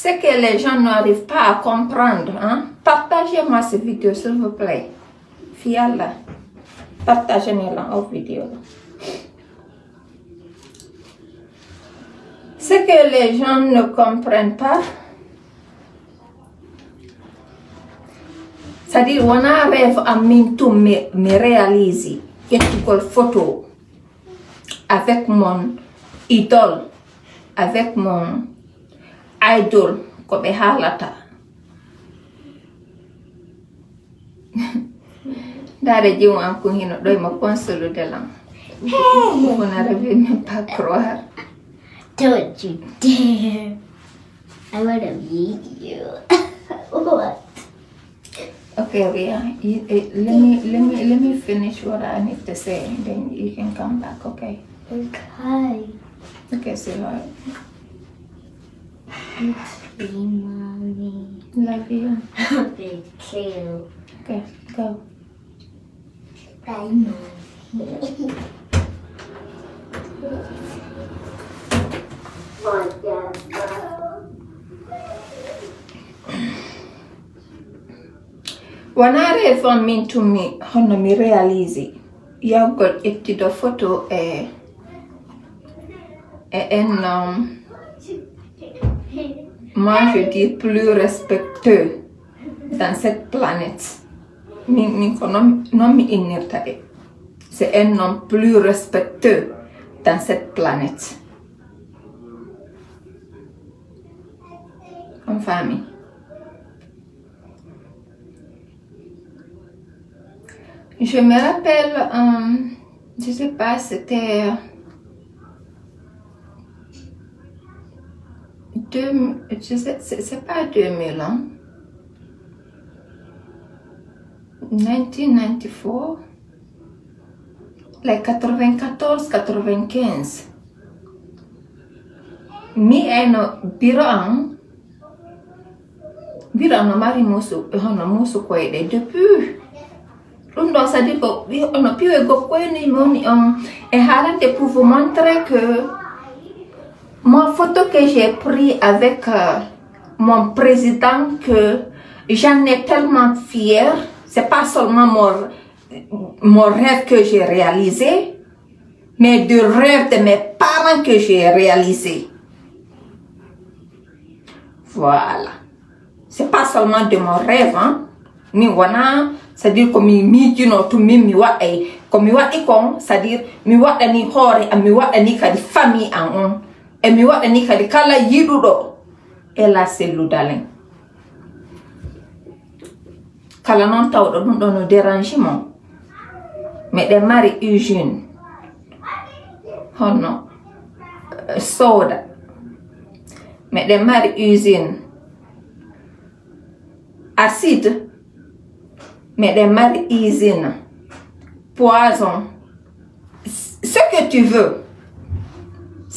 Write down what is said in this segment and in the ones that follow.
c'est que les gens n'arrivent pas à comprendre. Hein? Partagez-moi cette vidéo, s'il vous plaît. Fiala. Partagez-la en vidéo. Ce que les gens ne comprennent pas, c'est-à-dire, on a rêve à tout me, réaliser. une photo? Avec mon idole, avec mon idol, comme halata. Dare jiw am ko hino doy ma console de lan. Vous n'arrivez même pas croire. Don't you dare. I want to meet you. what? Okay. Yeah. You, eh, let me let me let me finish what I need to say, and then you can come back. Okay. Okay. Okay, sweetheart. It's me, mommy. Love you. Me too. Okay, go. Bye, mommy. Wanare von min to mi hono mi réalise yawgol ƴettido photo e e en um, moi je dis plus respectueux dans cette planète. C'est un homme plus respectueux dans cette planète. On famille. Je me rappelle, euh, je sais pas, c'était deux, c'est pas 2000 ans. 1994, like 94, 95. Mi eno biro an, biro an mari musu, hono musu depuis ɗum ɗo ko ono piwe gokkoyni moni on e haalande pour vous montrer que mon photo que j'ai pris avec euh, mon président que j'en ai tellement fier c'est pas seulement mon, mon rêve que j'ai réalisé mais du rêve de mes parents que j'ai réalisé. Voilà. C'est pas seulement de mon rêve hein. Mi wona c'est à dire ko mi miijino to min mi waɗay ko mi waɗi kon c'est à dire mi waɗani hoore am mi waɗani kadi famille an on e mi waɗani kadi kala yiɗuɗo ela selludalen kala noon tawɗo ɗum ɗo no dérange mon meɗen mari usine honno soda meɗen mari usine acide. Meɗen mari usine poison. Ce que tu veux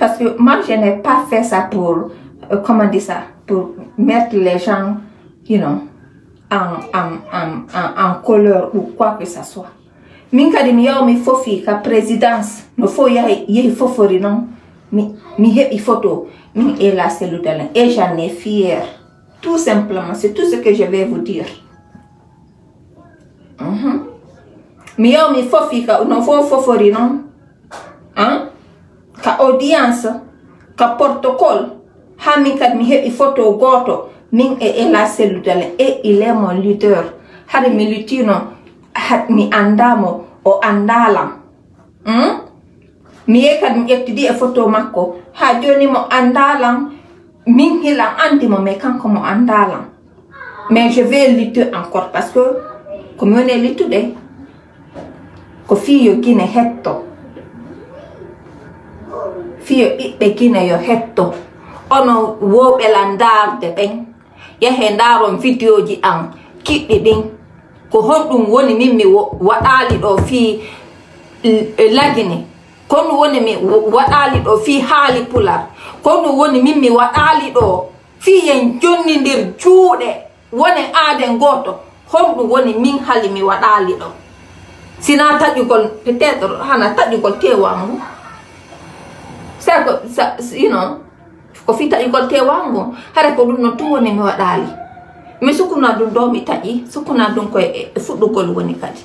parce que moi je n'ai pas fait ça pour euh, comment dire ça pour mettre les gens you know en, en, en, en, couleur ou quoi que ce soit. Min kadi mi yaw mi fofi ka présidence. No fo yahi yehi fofori noon mi, mi heɓi photo min e la celludalen et j'en ai fier. Tout simplement c'est tout ce que je vais vous dire. Mm -hmm. mi yaw mi fofi ka no fo fofori noon hein? Ka audience ka protocole ha min kadi mi heɓi photo goto min e ela celludalen et il est mon leader hade mi lutino mi andamo o andalam. Hmm? mi yehi kadi mi ƴettidi e photo makko. Ha joni mo andalam min hilan andimo mais kanko mo andalam. Mais je vais lutter encore parce que komi woni e luttuɗe ko fiyo guine hetto fiyo ɓiɓɓe gina yo hetto. Ono woɓe landarde ɓen. Yahe ndaron vidéoji an kiɗɗi ɗin. Ko honɗum woni min mi waɗali ɗo fi lagine. Kon woni mi waɗali ɗo fi haali pular. Kon woni min mi waɗali ɗo fii yen jonni juuɗe. Woni aaden goto honɗum woni min hali mi waɗali ɗo. Sina taƴugol peut être hana taƴugol tewa mu ko you know ko fi taƴugol tewangu hara ko ɗum no tu woni mi waɗali mi sukuna ɗum ɗo mi taƴi sukuna ɗum koye fuɗɗugol woni kadi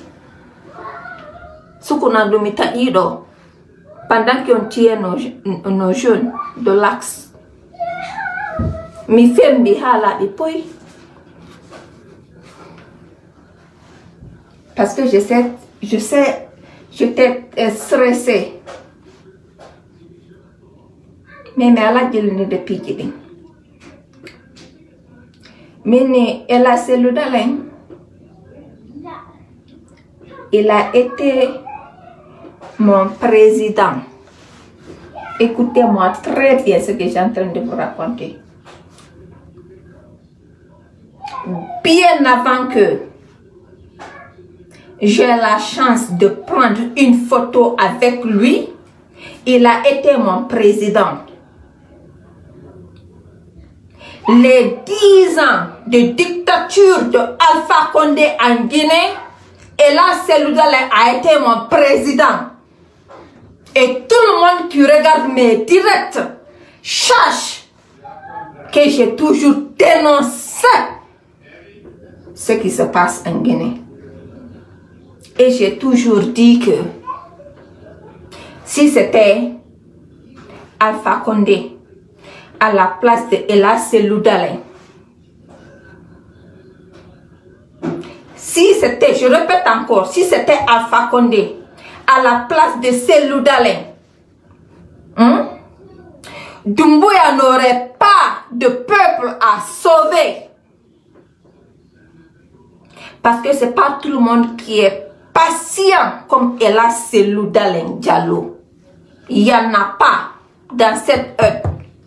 sukuna ɗum mi taƴi ɗo pendant qu'on tient nos, nos jeunes de l'axe mi fembi ha laaɓi poy parce que je sais je sais j'étais stressée mais mi ala jillinide piiji ɗin mini ela selludalen il a été mon président écoutez-moi très bien ce que j'ai en train de vous raconter. Bien avant que j'ai la chance de prendre une photo avec lui, il a été mon président. Les dix ans de dictature de Alpha Condé en Guinée, et là, Seloudalé a été mon président. Et tout le monde qui regarde mes directs cherche que j'ai toujours dénoncé ce qui se passe en Guinée. Et j'ai toujours dit que si c'était Alpha Condé la place de Ella Seloudalin, si c'était, je répète encore, si c'était Alpha Condé à la place de Seloudalin, hein, Dumbuya n'aurait pas de peuple à sauver. Parce que c'est pas tout le monde qui est patient comme Ella Selou Dalen Diallo. Il n'y en a pas dans cette...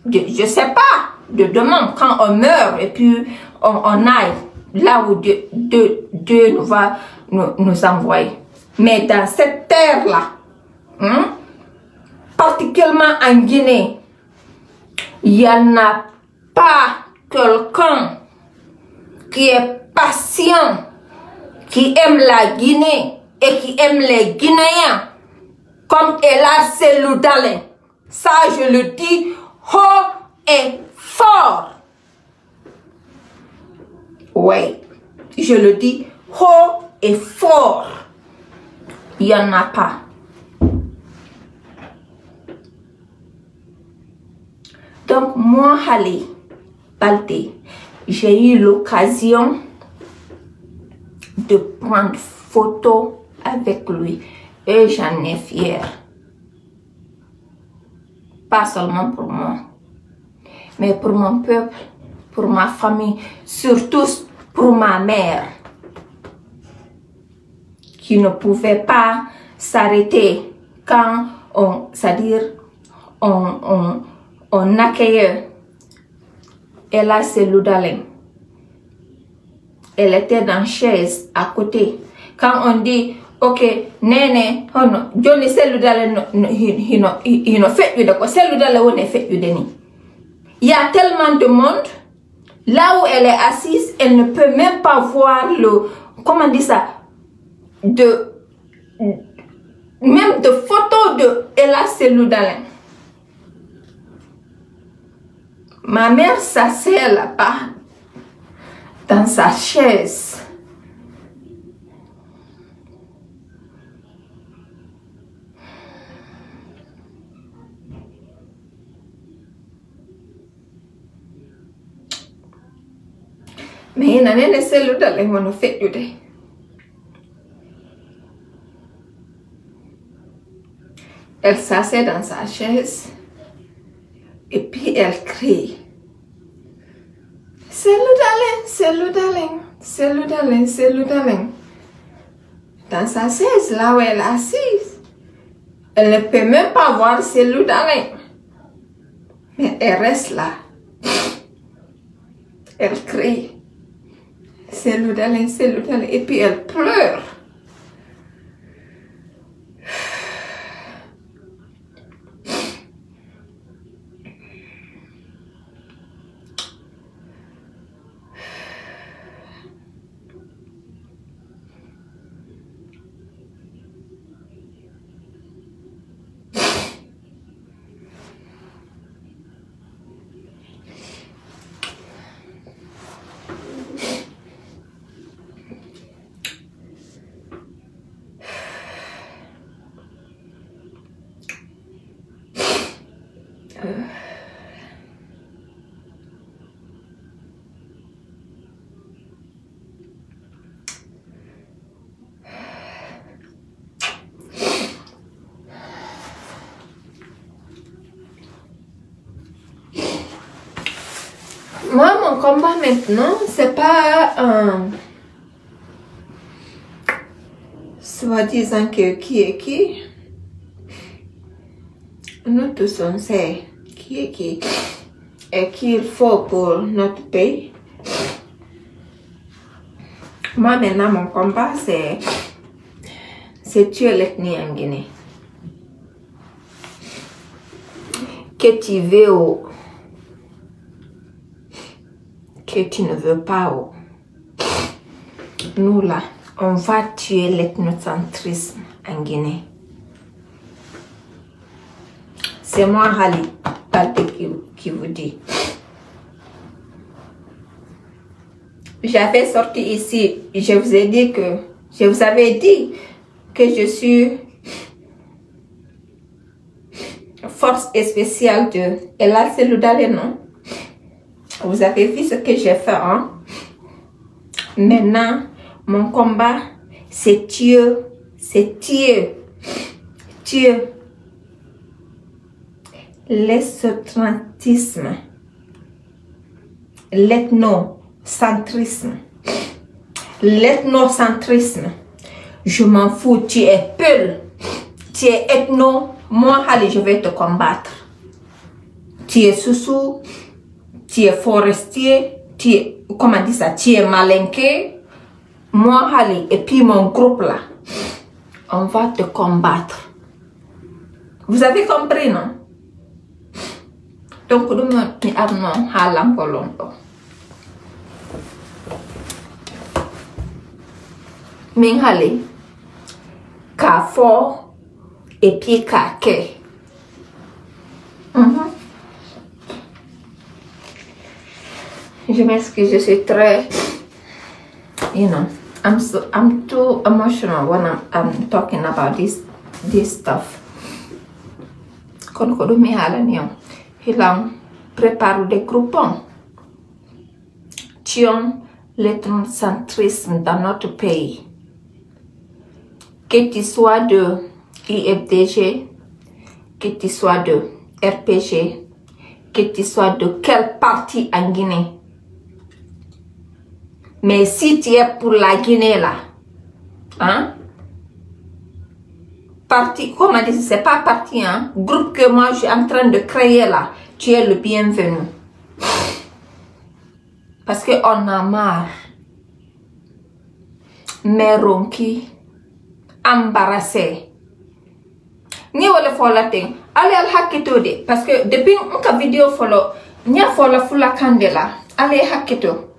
je sais pas, de demain, quand on meurt et puis on, on aille là où Dieu, Dieu, Dieu nous va nous, nous, envoyer. Mais dans cette terre-là, hein, particulièrement en Guinée, il n'y en a pas quelqu'un qui est patient qui aime la Guinée et qui aime les Guinéens, comme Ella Seloudalin. Ça, je le dis haut et fort. Oui, je le dis haut et fort. Il n'y en a pas. Donc, moi, Hali Balté, j'ai eu l'occasion de prendre photo avec lui et j'en ai fier. Pas seulement pour moi, mais pour mon peuple, pour ma famille, surtout pour ma mère qui ne pouvait pas s'arrêter quand on, c'est-à-dire, on, on, on accueillait Ella elle était dans chaise à côté. Quand on dit, ok, nene, hono, Johnny Seludale no, hino, hino fait de quoi, Seludale on est fait de ni. Il y a tellement de monde, là où elle est assise, elle ne peut même pas voir le, comment on dit ça, de, même de photos de Ella Seludale. Ma mère s'assied là-bas dans sa chaise. Monophètes Elle s'assied dans sa chaise et puis elle crie. C'est le c'est le c'est le c'est le. Dans sa chaise, là où elle est assise, elle ne peut même pas voir c'est le. Mais elle reste là. Elle crie. C'est Loudalin, c'est Loudalin. Et puis elle pleure. Moi, mon combat maintenant, c'est pas un. Soi-disant que qui est qui. Nous tous, on sait qui est qui et qui il faut pour notre pays. Moi, maintenant, mon combat, c'est. C'est tuer l'ethnie en Guinée. Que tu veux tu ne veux pas. oh. Nous là, on va tuer l'ethnocentrisme en Guinée. C'est moi, Balde, qui, vous dit. J'avais sorti ici, je vous ai dit que, je vous avais dit que je suis force spéciale de, et là c'est le non? Vous avez vu ce que j'ai fait, hein? Maintenant, mon combat, c'est Dieu. C'est Dieu. Dieu. L'esotrantisme. L'ethnocentrisme. L'ethnocentrisme. Je m'en fous. Tu es peul. Tu es ethno. Moi, allez, je vais te combattre. Tu es sous tu es forestier, tu es, comment ça, tu es malinqué. Moi, allez, et puis mon groupe là, on va te combattre. Vous avez compris, non? Donc, nous, avons halam kolonto. Ming hale, ka fort, et puis ka ke. Mhm. Je m'excuse, je suis très, you know, I'm so, I'm too emotional when I'm, talking about this this stuff. Kon ko dumi halan yow, hilang prépare des groupons. Tuons l'ethnocentrisme dans notre pays. Que tu sois de IFDG, que tu sois de RPG, que tu sois de quel parti en Guinée. Mais si tu es pour la Guinée là, hein? Parti, comment dire, c'est pas parti, hein? Groupe que moi je suis en train de créer là, tu es le bienvenu. Parce que on a marre. Mais ronki, embarrassé. Ni wala fola ting, allez al hakito de, parce que depuis une vidéo follow, nya fola fula kandela, allez hakito.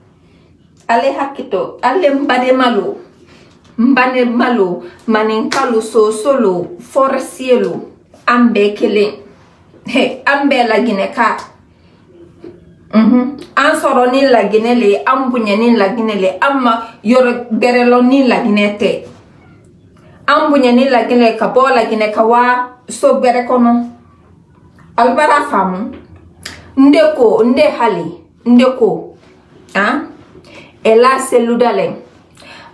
Ale hakkito ale mbade malo mbade malo maninkalo sosolo forestielu an bɛɛ kelen he an bɛɛ laginɛ ka. Mhm. An sɔrɔ ni laginɛ le an bonya ni laginɛ le an ma yɔrɔ bɛrɛ lɔ ni laginɛ tɛ an bonya ni laginɛ ka bɔ laginɛ ka waa so bɛrɛ kɔnɔ alibara faamu n de hali n de ah Ela Seludalen.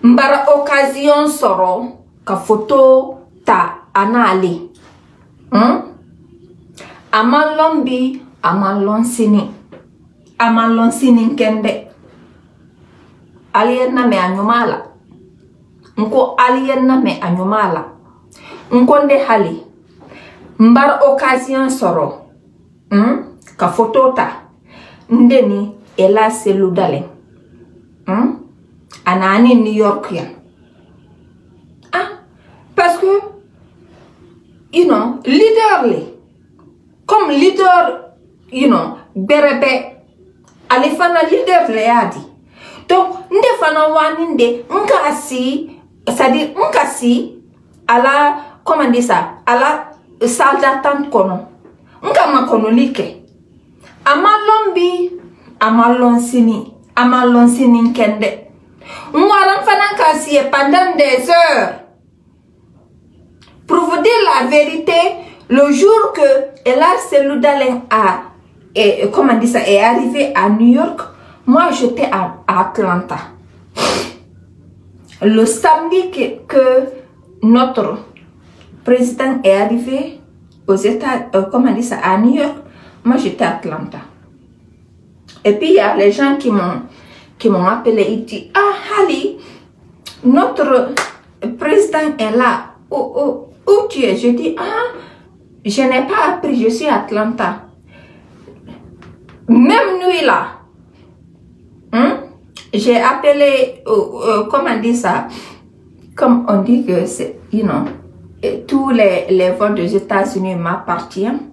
Mbara occasion soro ka photo ta anali. Hmm? Amalon bi, amalon sini. Amalon sini kende. Alien na me anyumala. Nko alien na me anyumala. Nkonde hali. Mbara occasion soro. Hmm? Ka photo ta. Ndeni ela seludalen hmm? anani new york yan ah parce que you know leader le. Comme leader you know berebe ale fana leader le y'a di. Donc n de fana wani de n ka si c'est à dire n ka si a la comment dire ça a la salle d'attente kɔnɔ n ka makɔnɔli kɛ a ma lɔn bi a ma lɔn sini a ma lɔn sini kɛ dɛ n wara fana ka si ye pendant des heures pour vous dire la vérité le jour que Ella Seloudalen a et, comment dire ça, est arrivé à New York, moi j'étais à, à, Atlanta. Le samedi que, notre président est arrivé aux États, euh, comment dire ça, à New York, moi j'étais à Atlanta. Et puis il y a les gens qui m'ont qui m'ont appelé, ils disent, ah Ali, notre président est là. Où, où, tu es Je dis, ah, je n'ai pas appris, je suis à Atlanta. Même nuit là, hein, j'ai appelé, euh, euh, comment on dit ça, comme on dit que c'est, you know, tous les, les vols des États-Unis m'appartiennent.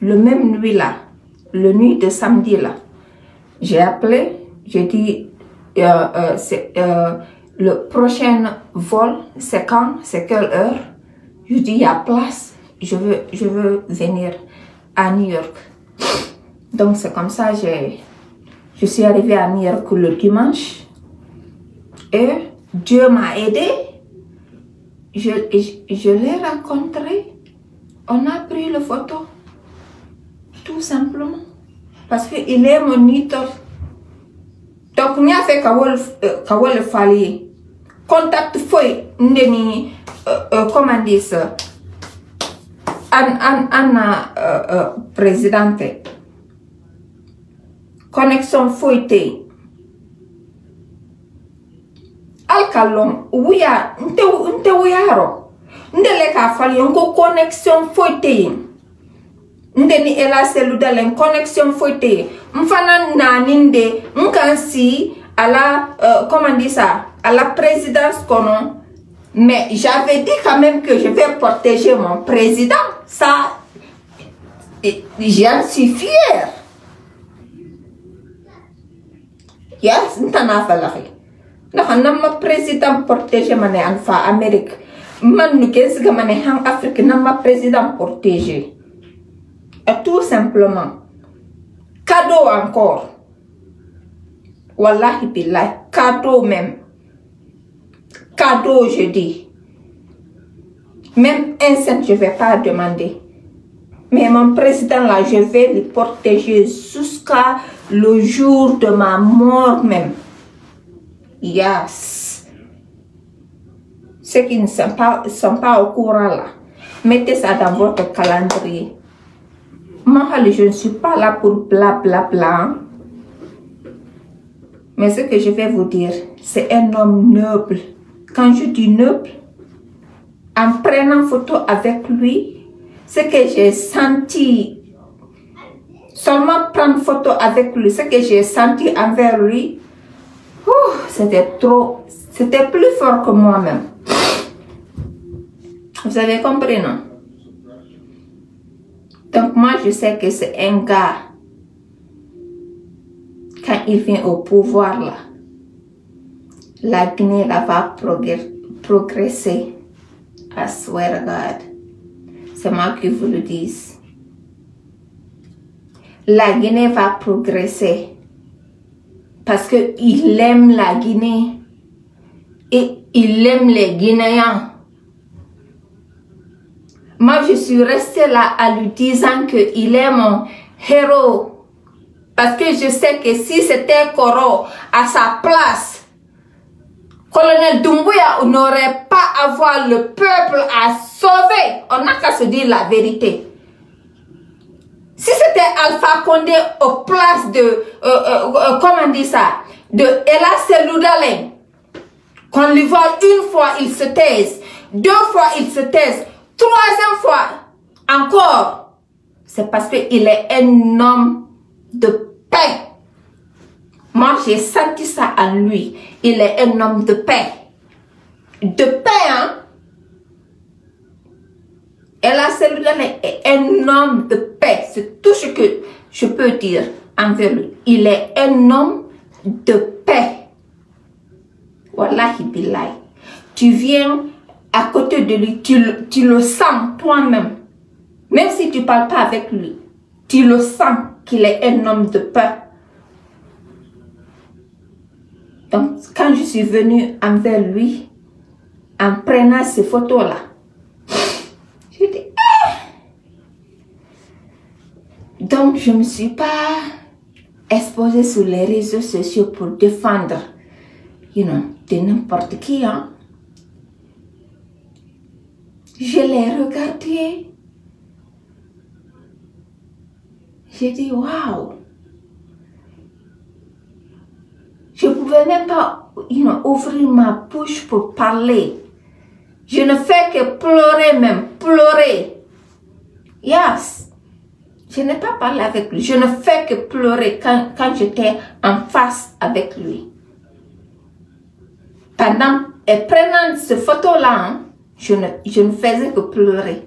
Le même nuit là, le nuit de samedi là, j'ai appelé, j'ai dit, euh, euh, euh, le prochain vol, c'est quand, c'est quelle heure? Je dis, il y a place, je veux, je veux venir à New York. Donc c'est comme ça, je suis arrivée à New York le dimanche. Et Dieu m'a aidé. Je, je, l'ai rencontré. On a pris le photo. Tout simplement. Parce qu'il est mon idole. Donc, il a fait kawal fali. Contact foi, ndeni, comment dire ça? An, an, an, uh, présidente. Connexion foite. Alkalom, ouya, nte, nte ouyaro. Ndele ka fali, onko connexion foite. Ndeni ela seludalen connexion foite. Mfana naninde, mkansi, à la, euh, comment dit ça, à la présidence. Mais j'avais dit quand même que je vais protéger mon président. Ça, j'en suis fière. Yes, ntana falahi. Naka nama président protéger mané alpha Amérique. Man hang Afrique président protéger. Tout simplement. Cadeau encore. Wallahi billahi, cadeau même. Cadeau, je dis. Même un cent, je ne vais pas demander. Mais mon président, là, je vais le protéger jusqu'à le jour de ma mort même. Yes. Ceux qui ne sont pas, sont pas au courant, là, mettez ça dans votre calendrier. Moi, je ne suis pas là pour bla bla bla. Mais ce que je vais vous dire, c'est un homme noble. Quand je dis noble, en prenant photo avec lui, ce que j'ai senti, seulement prendre photo avec lui, ce que j'ai senti envers lui, c'était trop, c'était plus fort que moi-même. Vous avez compris, non? Donc moi, je sais que c'est un gars, quand il vient au pouvoir, là, la Guinée là, va progresser. I swear to God. C'est moi qui vous le dis. La Guinée va progresser. Parce qu'il aime la Guinée. Et il aime les Guinéens. Moi, je suis restée là à lui disant qu'il est mon héros. Parce que je sais que si c'était Koro à sa place, colonel Doumbouya n'aurait pas avoir le peuple à sauver. On n'a qu'à se dire la vérité. Si c'était Alpha Condé aux places de, euh, euh, euh, comment on dit ça, de Ella Seloudalen, qu'on lui vole une fois, il se taise. Deux fois, il se taise. Troisième fois, encore, c'est parce qu'il est un homme de paix. Moi, j'ai senti ça en lui. Il est un homme de paix. De paix, hein? Et là, celui-là est un homme de paix. C'est tout ce que je peux dire envers lui. Il est un homme de paix. Wallahi billahi. Tu viens à côté de lui, tu, le- sens toi-même. Même si tu parles pas avec lui, tu le sens qu'il est un homme de paix. Donc, quand je suis venue envers lui, en prenant ces photos-là, je dis, ah! Donc, je ne me suis pas exposée sur les réseaux sociaux pour défendre, you know, de n'importe qui, hein. Je l'ai regardé. J'ai dit, waouh. Je ne pouvais même pas ouvrir ma bouche pour parler. Je ne fais que pleurer même, pleurer. Yes. Je n'ai pas parlé avec lui. Je ne fais que pleurer quand, quand j'étais en face avec lui. Pendant, et prenant ce photo-là, hein, je, ne, faisais que pleurer.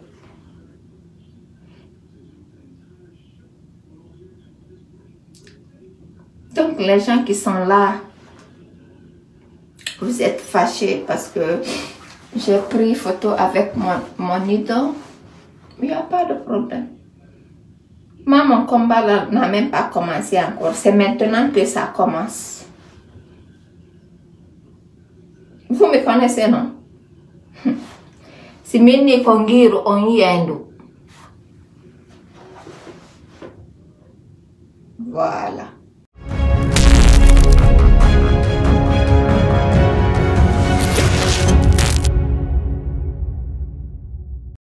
Donc, les gens qui sont là, vous êtes fâchés parce que j'ai pris photo avec mon, mon idole. Il n'y a pas de problème. Moi, mon combat n'a même pas commencé encore. C'est maintenant que ça commence. Vous me connaissez, non? Si minni ko ngiru on yendu. Voilà.